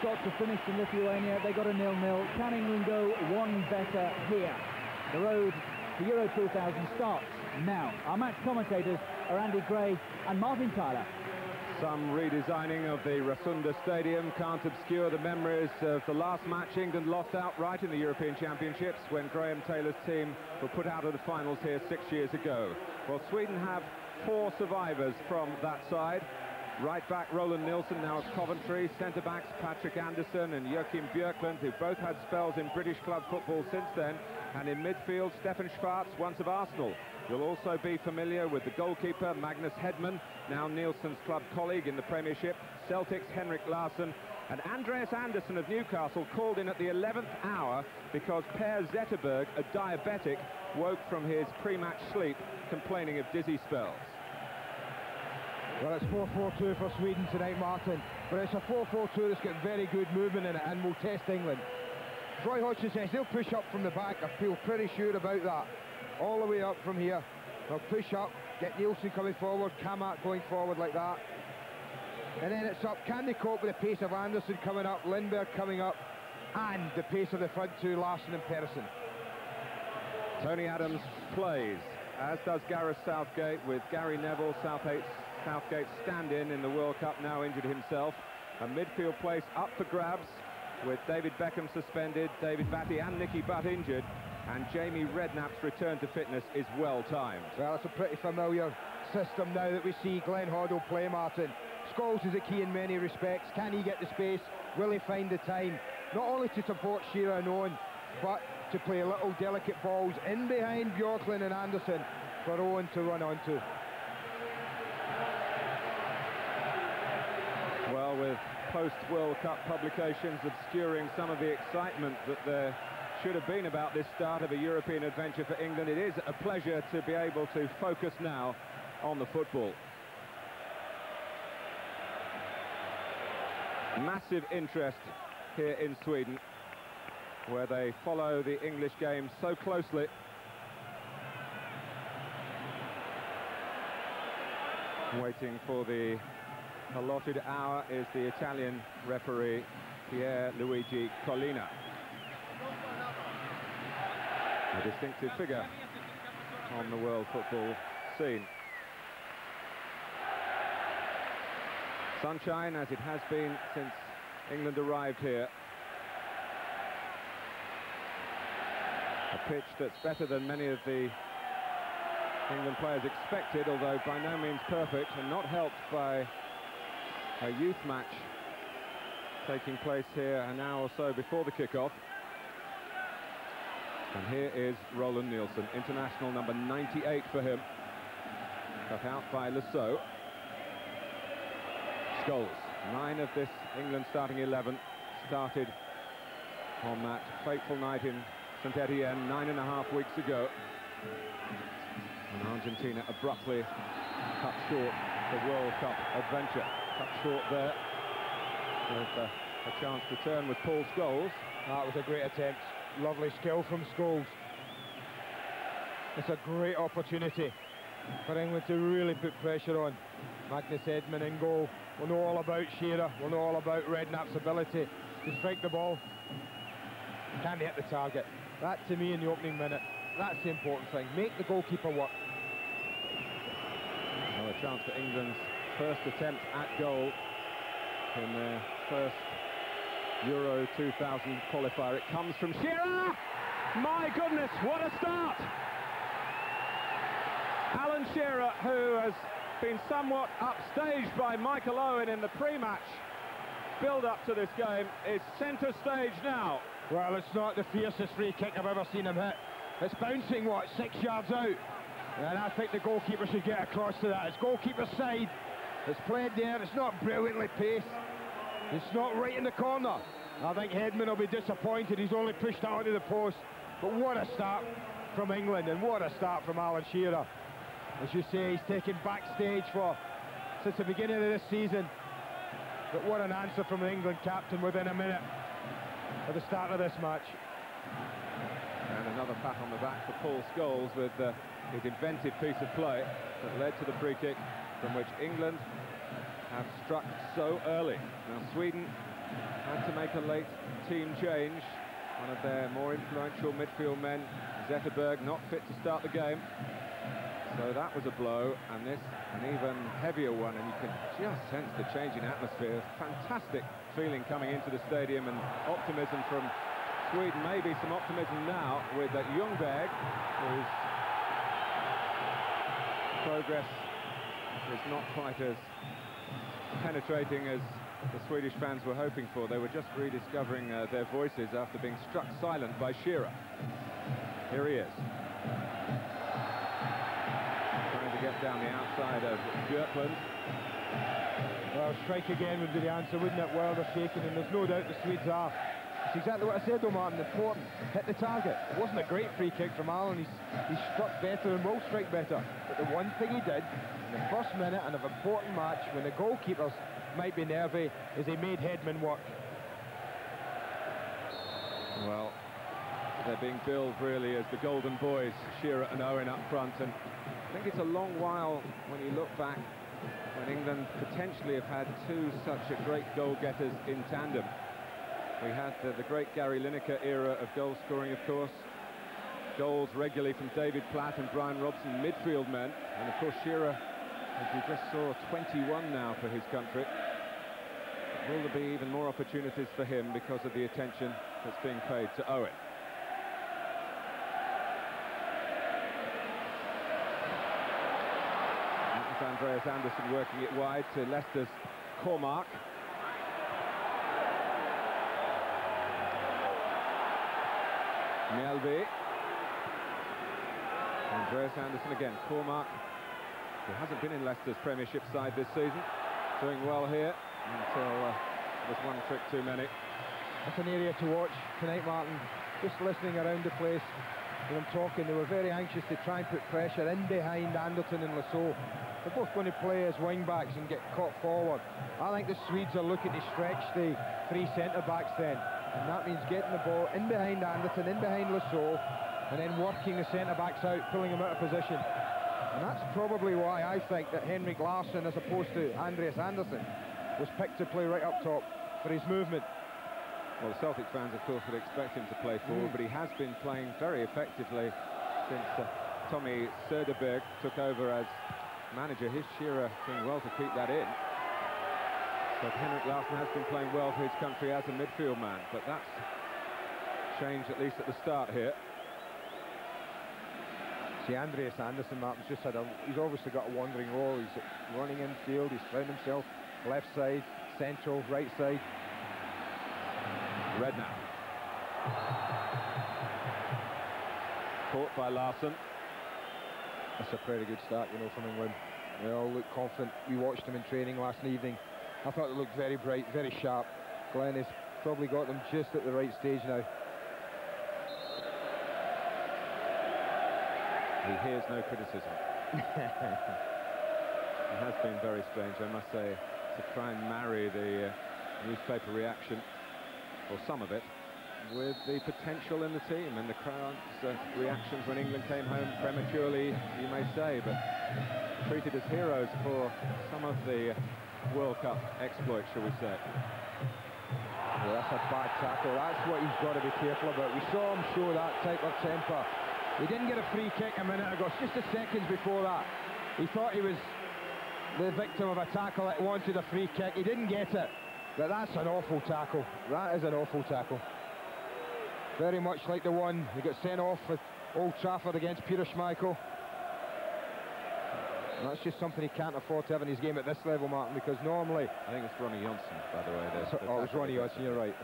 Scots have finished in Lithuania. They got a nil-nil. Can England go one better here? The road to Euro 2000 starts now. Our match commentators are Andy Gray and Martin Tyler. Some redesigning of the Rasunda Stadium can't obscure the memories of the last match England lost outright in the European Championships when Graham Taylor's team were put out of the finals here six years ago. Well, Sweden have four survivors from that side. Right back Roland Nilsson now at Coventry, centre backs Patrik Andersson and Joachim Björklund who both had spells in British club football since then and in midfield Stefan Schwarz once of Arsenal. You'll also be familiar with the goalkeeper Magnus Hedman, now Nilsson's club colleague in the Premiership, Celtic's Henrik Larsson and Andreas Andersson of Newcastle called in at the 11th hour because Per Zetterberg, a diabetic, woke from his pre-match sleep complaining of dizzy spells. Well, it's 4-4-2 for Sweden tonight, Martin. But it's a 4-4-2 that's got very good movement in it and will test England. Roy Hodgson says they'll push up from the back. I feel pretty sure about that. All the way up from here. They'll push up, get Nilsson coming forward, Kåmark going forward like that. And then it's up. Can they cope with the pace of Andersson coming up, Lindberg coming up, and the pace of the front two, Larsson and Pettersson? Tony Adams plays, as does Gareth Southgate, with Gary Neville, Southgate's Southgate stand-in in the World Cup, now injured himself. A midfield place up for grabs with David Beckham suspended, David Batty and Nicky Butt injured, and Jamie Redknapp's return to fitness is well timed. Well, it's a pretty familiar system now that we see Glenn Hoddle play, Martin. Scholes is a key in many respects. Can he get the space? Will he find the time? Not only to support Shearer and Owen, but to play little delicate balls in behind Bjorklund and Andersson for Owen to run onto. Well, with post-World Cup publications obscuring some of the excitement that there should have been about this start of a European adventure for England, it is a pleasure to be able to focus now on the football. Massive interest here in Sweden, where they follow the English game so closely. Waiting for the allotted hour is the Italian referee Pier Luigi Collina. A distinctive figure on the world football scene. Sunshine as it has been since England arrived here. A pitch that's better than many of the England players expected, although by no means perfect and not helped by a youth match taking place here an hour or so before the kickoff. And here is Roland Nilsson, international number 98 for him. Cut out by Le Saux. Scholes. Nine of this England starting 11 started on that fateful night in St Etienne nine and a half weeks ago. And Argentina abruptly cut short the World Cup adventure. Cut short there with uh, a chance to turn with Paul Scholes. That was a great attempt. Lovely skill from Scholes. It's a great opportunity for England to really put pressure on Magnus Hedman in goal. We'll know all about Shearer. We'll know all about Redknapp's ability to strike the ball. Can he hit the target? That, to me, in the opening minute, that's the important thing. Make the goalkeeper work. Well, a chance for England's first attempt at goal in their first Euro 2000 qualifier. It comes from Shearer! My goodness, what a start! Alan Shearer, who has been somewhat upstaged by Michael Owen in the pre-match build-up to this game, is centre stage now. Well, it's not the fiercest free kick I've ever seen him hit. It's bouncing, what, six yards out? And I think the goalkeeper should get across to that. It's goalkeeper side. It's played there. It's not brilliantly paced. It's not right in the corner. I think Hedman will be disappointed. He's only pushed out onto the post. But what a start from England and what a start from Alan Shearer. As you say, he's taken backstage for since the beginning of this season. But what an answer from the England captain within a minute at the start of this match. And another pat on the back for Paul Scholes with uh, his inventive piece of play that led to the free kick from which England have struck so early. Now Sweden had to make a late team change. One of their more influential midfield men, Zetterberg, not fit to start the game. So that was a blow, and this an even heavier one, and you can just sense the change in atmosphere. Fantastic feeling coming into the stadium, and optimism from Sweden. Maybe some optimism now with that Ljungberg, whose progress is not quite as penetrating as the Swedish fans were hoping for. They were just rediscovering uh, their voices after being struck silent by Shearer. Here he is. Trying to get down the outside of Björklund. Well, strike again would be the answer, wouldn't it? They're shaking, and there's no doubt the Swedes are. It's exactly what I said, though, Martin. The important. Hit the target. It wasn't a great free kick from Alan. He's, he struck better and will strike better. But the one thing he did in the first minute and of an important match when the goalkeepers might be nervy is he made Hedman work. Well, they're being billed really as the Golden Boys, Shearer and Owen up front. And I think it's a long while when you look back when England potentially have had two such a great goal-getters in tandem. We had the, great Gary Lineker era of goal scoring, of course. Goals regularly from David Platt and Brian Robson, midfield men. And of course, Shearer, as we just saw, 21 now for his country. Will there be even more opportunities for him because of the attention that's being paid to Owen? Andreas Andersson working it wide to Leicester's Kåmark. Mjällby. Andreas Andersson again. Kåmark, who hasn't been in Leicester's Premiership side this season, doing well here until uh, there's one trick too many. That's an area to watch tonight, Martin. Just listening around the place when I'm talking, they were very anxious to try and put pressure in behind Anderton and Le Saux. They're both going to play as wing-backs and get caught forward. I think the Swedes are looking to stretch the three centre-backs then. And that means getting the ball in behind Anderton, in behind Le Saux, and then working the centre-backs out, pulling them out of position. And that's probably why I think that Henrik Larsson, as opposed to Andreas Andersson, was picked to play right up top for his movement. Well, the Celtic fans, of course, would expect him to play forward, Mm. but he has been playing very effectively since uh, Tommy Söderberg took over as manager. His Shearer doing well to keep that in. But Henrik Larsson has been playing well for his country as a midfield man, but that's changed at least at the start here. See, Andreas Andersson, Martin's just had a, he's obviously got a wandering role. He's running infield, he's found himself left side, central, right side. Red now. Caught by Larsson. That's a pretty good start, you know, from England. They all look confident. We watched them in training last evening. I thought it looked very bright, very sharp. Glenn has probably got them just at the right stage now. He hears no criticism. it has been very strange, I must say, to try and marry the uh, newspaper reaction, or some of it, with the potential in the team and the crowd's uh, reactions when England came home prematurely, you may say, but treated as heroes for some of the World Cup exploits, shall we say. That's a bad tackle. That's what he's got to be careful about. We saw him show that type of temper. He didn't get a free kick a minute ago. It's just a seconds before that. He thought he was the victim of a tackle that wanted a free kick. He didn't get it. But that's an awful tackle. That is an awful tackle. Very much like the one he got sent off at Old Trafford against Peter Schmeichel. That's just something he can't afford to have in his game at this level, Martin, because normally... I think it's Ronny Johnsen, by the way. The, the oh, it was Ronny Johnsen, you're right.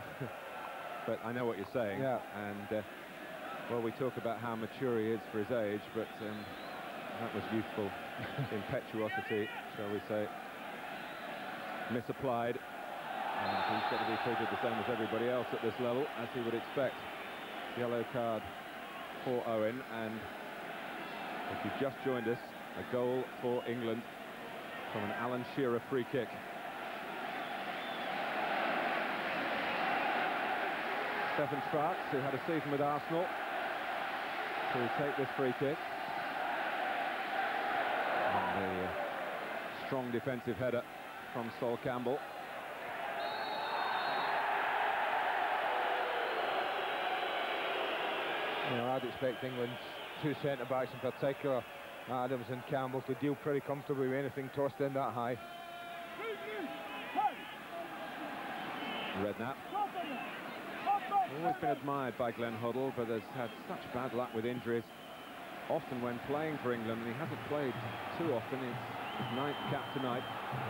but I know what you're saying. Yeah. And, uh, well, we talk about how mature he is for his age, but um, that was youthful impetuosity, shall we say. Misapplied. And he's got to be treated the same as everybody else at this level, as he would expect yellow card for Owen. And if you've just joined us, a goal for England from an Alan Shearer free kick. Stefan Schwarz, who had a season with Arsenal, to take this free kick. And a strong defensive header from Sol Campbell. You know, I'd expect England's two centre-backs in particular, Adams and Campbell, to deal pretty comfortably with anything tossed in that high. Redknapp. Always been admired by Glenn Hoddle, but has had such bad luck with injuries. Often when playing for England, and he hasn't played too often, his ninth cap tonight.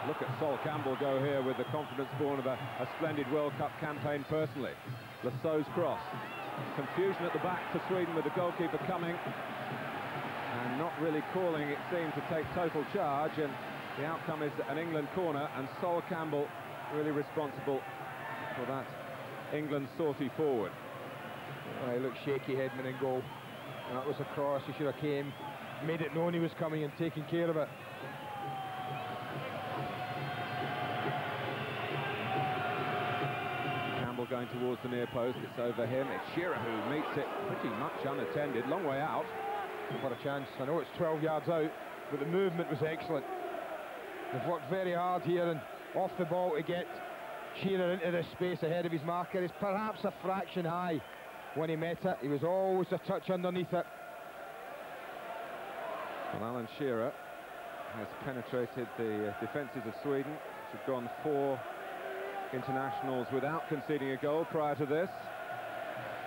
Look at Sol Campbell go here with the confidence born of a, a splendid World Cup campaign personally. Le Saux's cross. Confusion at the back for Sweden with the goalkeeper coming and not really calling, it seemed, to take total charge. And the outcome is an England corner and Sol Campbell really responsible for that England sortie forward. Uh, he looked shaky, Hedman in goal. That was a cross. He should have came, made it known he was coming and taking care of it. Campbell going towards the near post. It's over him. It's Shearer who meets it pretty much unattended. Long way out. What a chance. I know it's 12 yards out, but the movement was excellent. They've worked very hard here and off the ball to get Shearer into the space ahead of his marker. Is perhaps a fraction high when he met it. He was always a touch underneath it. Well, Alan Shearer has penetrated the uh, defences of Sweden, which have gone four internationals without conceding a goal prior to this.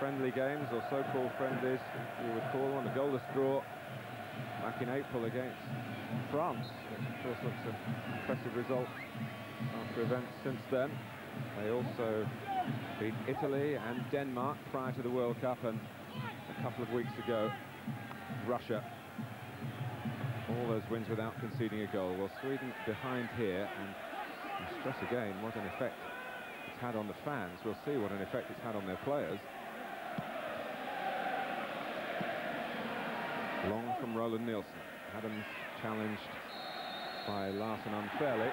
Friendly games, or so-called friendlies, you would call one, a goalless draw back in April against France, which of course looks an impressive result after events since then. They also beat Italy and Denmark prior to the World Cup, and a couple of weeks ago, Russia. All those wins without conceding a goal. Well, Sweden behind here, and I stress again what an effect it's had on the fans. We'll see what an effect it's had on their players. Long from Roland Nilsson. Adams challenged by Larsson unfairly.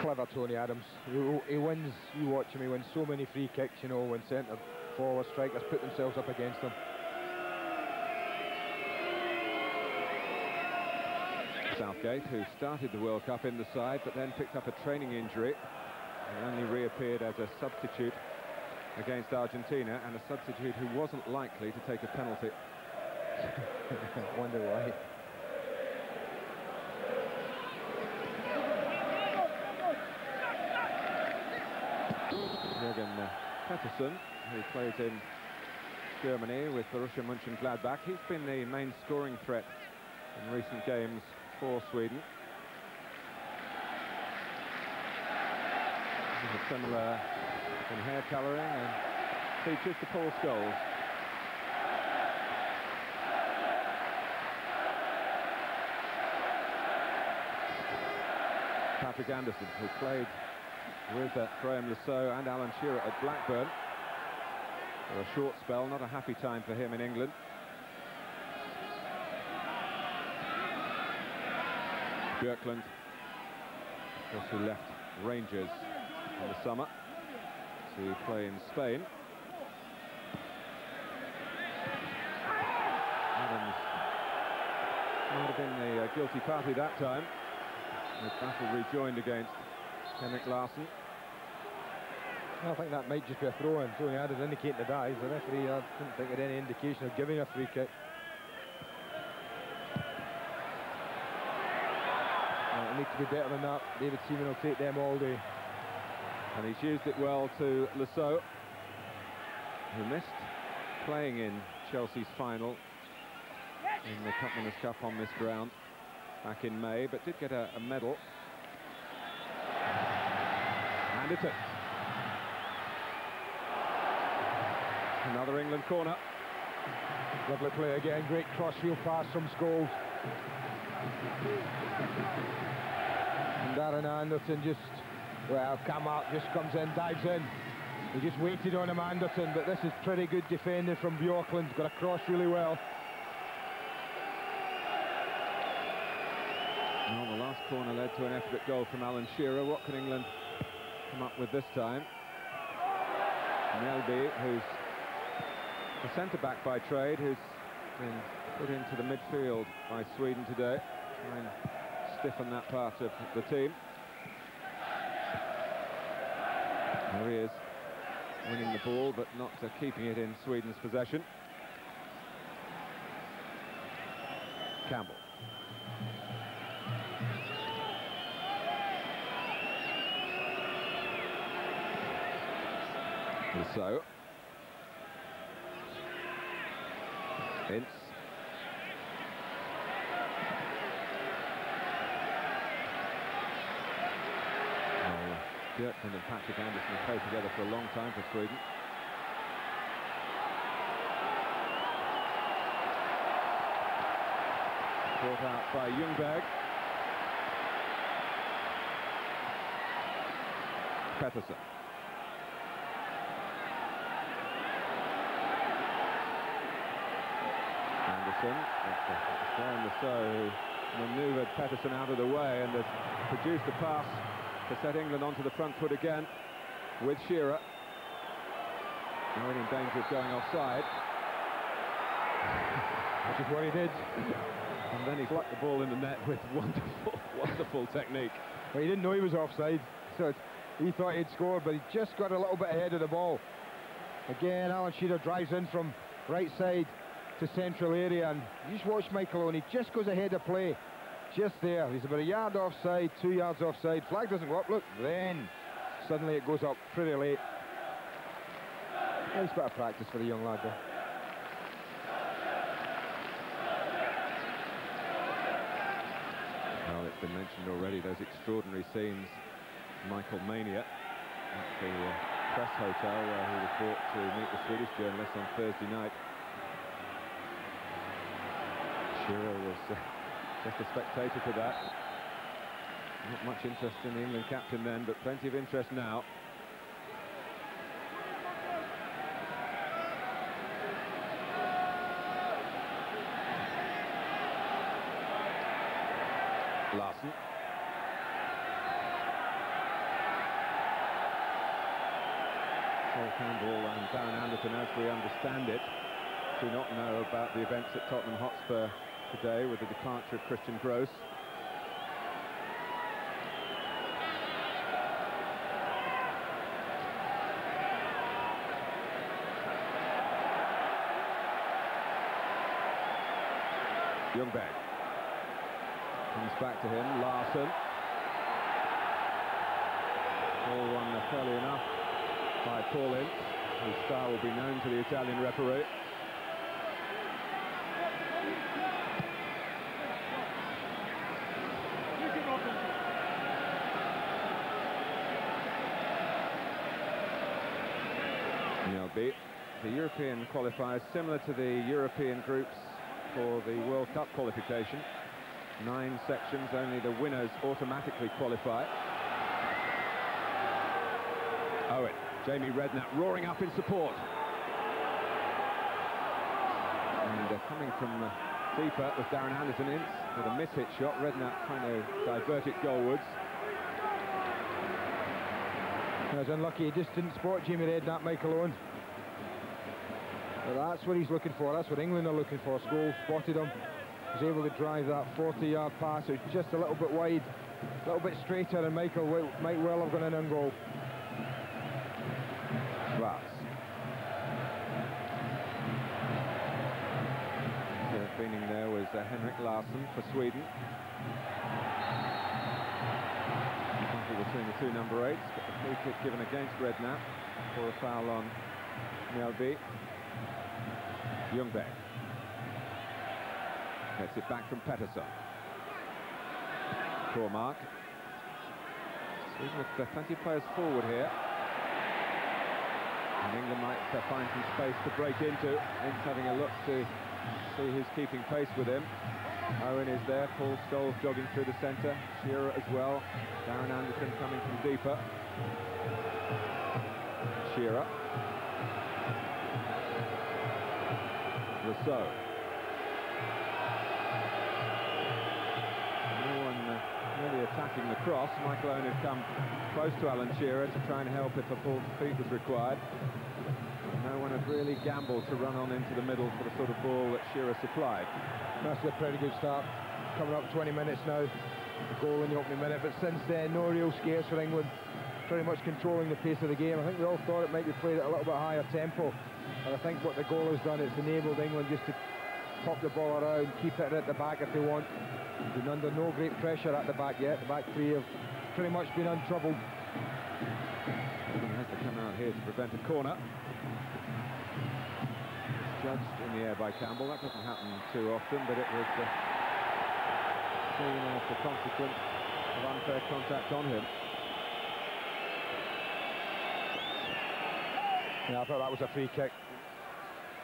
Clever Tony Adams. He, he, wins, you watch him, he wins so many free kicks, you know, when centre forward strikers put themselves up against him. Southgate, who started the World Cup in the side, but then picked up a training injury and only reappeared as a substitute against Argentina, and a substitute who wasn't likely to take a penalty. Wonder why. Jörgen uh, Pettersson, who plays in Germany with Borussia Mönchengladbach. He's been the main scoring threat in recent games for Sweden. similar uh, in hair colouring and features to Paul Scholes. Patrik Andersson, who played with uh, Graeme Le Saux and Alan Shearer at Blackburn. For a short spell, not a happy time for him in England. Björklund, who left Rangers in the summer to play in Spain. Adams might have been the uh, guilty party that time. The battle rejoined against Henrik Larsson. I think that might just be a throw-in. Tony Adams indicating the dive. The referee, I didn't think had any indication of giving a free kick. it needs to be better than that. David Seaman will take them all day. And he's used it well to Saux, who missed playing in Chelsea's final in the Cup Winners' Cup on this ground back in May, but did get a, a medal. Anderton. Another England corner. Lovely play again, great crossfield pass from Scholes. And Darren Anderton just, well, Kamark just comes in, dives in. He just waited on him, Anderton, but this is pretty good defending from Bjorklund. Got across really well. Well, the last corner led to an effort goal from Alan Shearer. What can England come up with this time? Mjällby, who's the centre-back by trade, who's been put into the midfield by Sweden today. Try and stiffen that part of the team. There he is, winning the ball, but not uh, keeping it in Sweden's possession. Campbell. so. Ince. Björklund and Patrick Anderson have played together for a long time for Sweden. Brought out by Ljungberg. Pettersson. Anderson. Le Saux who manoeuvred Pettersson out of the way and has produced a pass to set England onto the front foot again with Shearer. Now in danger of going offside. Which is what he did. And then he plucked the ball in the net with wonderful, wonderful technique. Well, he didn't know he was offside, so he thought he'd scored, but he just got a little bit ahead of the ball. Again, Alan Shearer drives in from right side to central area and you just watch Michael Owen, he just goes ahead of play just there. He's about a yard offside two yards offside. Flag doesn't go up. Look then suddenly it goes up pretty late. Nice bit of practice for the young lad there. Well it's been mentioned already those extraordinary scenes. Michael Mania at the uh, press hotel where he was brought to meet the Swedish journalists on Thursday night. Shearer was uh, just a spectator to that. Not much interest in the England captain then, but plenty of interest now. Larsson. Sol Campbell and Darren Anderton, as we understand it, do not know about the events at Tottenham Hotspur today with the departure of Christian Gross. Ljungberg comes back to him, Larsson. All won fairly enough by Paul Ince, whose style will be known to the Italian referee. The European qualifiers, similar to the European groups for the World Cup qualification. Nine sections, only the winners automatically qualify. Owen, Jamie Redknapp roaring up in support. And uh, coming from uh, deeper was Darren Anderton in with a miss-hit shot. Redknapp trying to divert it goalwards. He was unlucky, he just didn't spot Jamie Redknapp, Michael Owen. But that's what he's looking for, that's what England are looking for. Scholes spotted him, was able to drive that 40-yard pass. It was just a little bit wide, a little bit straighter, and Michael might well have gone in on goal. Schwarz. Intervening there was uh, Henrik Larsson for Sweden. Between the two number eights, but the free kick given against Redknapp for a foul on Mjällby. Ljungberg. Gets it back from Pettersson. Kåmark. Sweden with uh, plenty of players forward here. And England might find some space to break into. Ince having a look to see who's keeping pace with him. Owen is there, Paul Scholes jogging through the centre, Shearer as well, Darren Anderton coming from deeper. Shearer. Rousseau. No one really attacking the cross. Michael Owen had come close to Alan Shearer to try and help if a full feet was required. Had really gambled to run on into the middle for the sort of ball that Shearer supplied. That's a pretty good start. Coming up 20 minutes now. A goal in the opening minute, but since then, no real scares for England. Pretty much controlling the pace of the game. I think we all thought it might be played at a little bit higher tempo. And I think what the goal has done, it's enabled England just to pop the ball around, keep it at the back if they want. Been under no great pressure at the back yet. The back three have pretty much been untroubled. He has to come out here to prevent a corner. Judged in the air by Campbell. That doesn't happen too often, but it was uh, seen as the consequence of unfair contact on him. Yeah, I thought that was a free kick.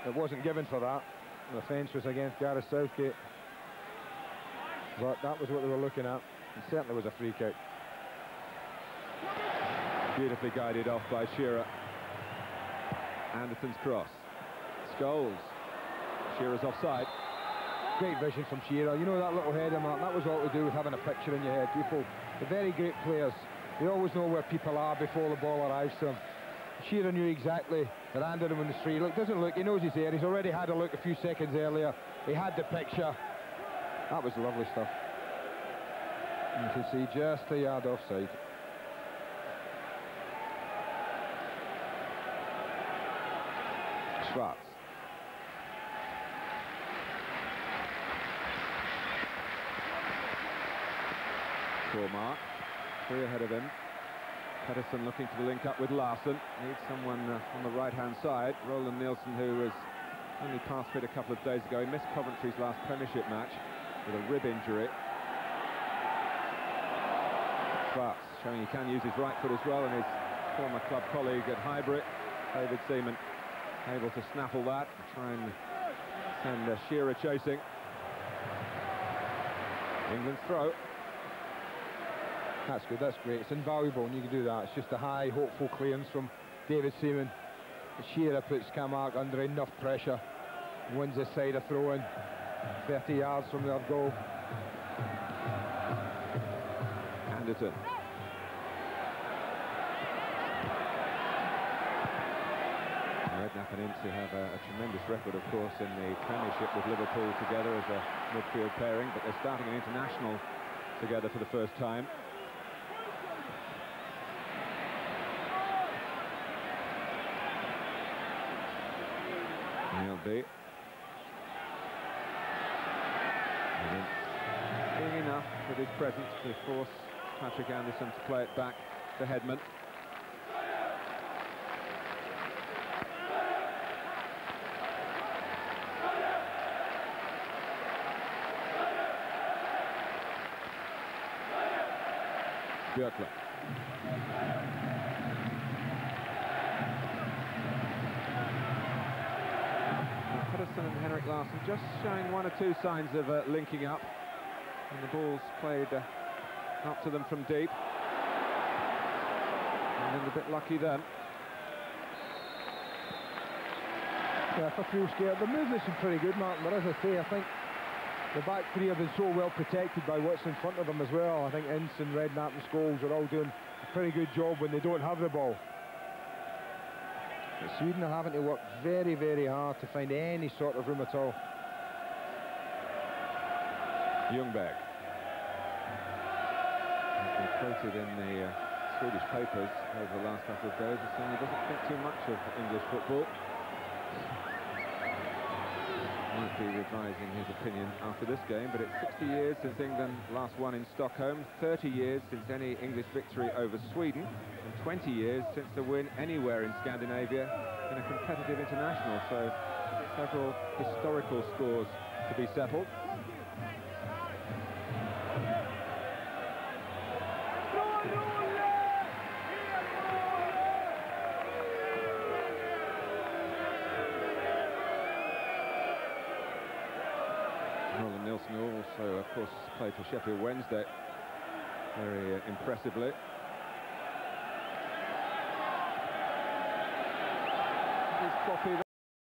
It wasn't given for that. The offence was against Gareth Southgate. But that was what they were looking at. It certainly was a free kick. Beautifully guided off by Shearer. Anderton's cross. Scholes. Shearer's offside. Great vision from Shearer. You know that little header mark, that was all to do with having a picture in your head. People, very great players, they always know where people are before the ball arrives to them. Shearer knew exactly was in the street. Look, doesn't look, he knows he's there. He's already had a look a few seconds earlier. He had the picture. That was lovely stuff. You can see just a yard offside. Schwarz. Kåmark, three ahead of him. Pettersson looking the link up with Larsson. Needs someone uh, on the right-hand side. Roland Nilsson, who was only passed fit a couple of days ago. He missed Coventry's last Premiership match with a rib injury. Schwarz showing he can use his right foot as well, and his former club colleague at Highbury, David Seaman, able to snaffle that and try and send uh, Shearer chasing. England's throw. That's good, that's great. It's invaluable when you can do that. It's just a high, hopeful clearance from David Seaman. Shearer puts Kåmark under enough pressure, wins this side a throw-in, 30 yards from their goal. Anderton. Redknapp and Ince have a, a, tremendous record, of course, in the Premiership with Liverpool together as a midfield pairing, but they're starting an international together for the first time. Mjällby. Being enough with his presence to force Patrik Andersson to play it back to Hedman. Björklund. Pettersson and Henrik Larsson just showing one or two signs of uh, linking up. And the ball's played uh, up to them from deep. And a bit lucky then. Yeah, feel scared. The movement's been pretty good, Martin, but as I say, I think the back three have been so well protected by what's in front of them as well. I think Ince and Redknapp and Scholes are all doing a pretty good job when they don't have the ball. But Sweden are having to work very, very hard to find any sort of room at all. Ljungberg. Quoted in the uh, Swedish papers over the last couple of days saying he doesn't think too much of English football. Might be revising his opinion after this game, but it's 60 years since England last won in Stockholm, 30 years since any English victory over Sweden, and 20 years since the win anywhere in Scandinavia in a competitive international. So several historical scores to be settled. Wednesday very uh, impressively.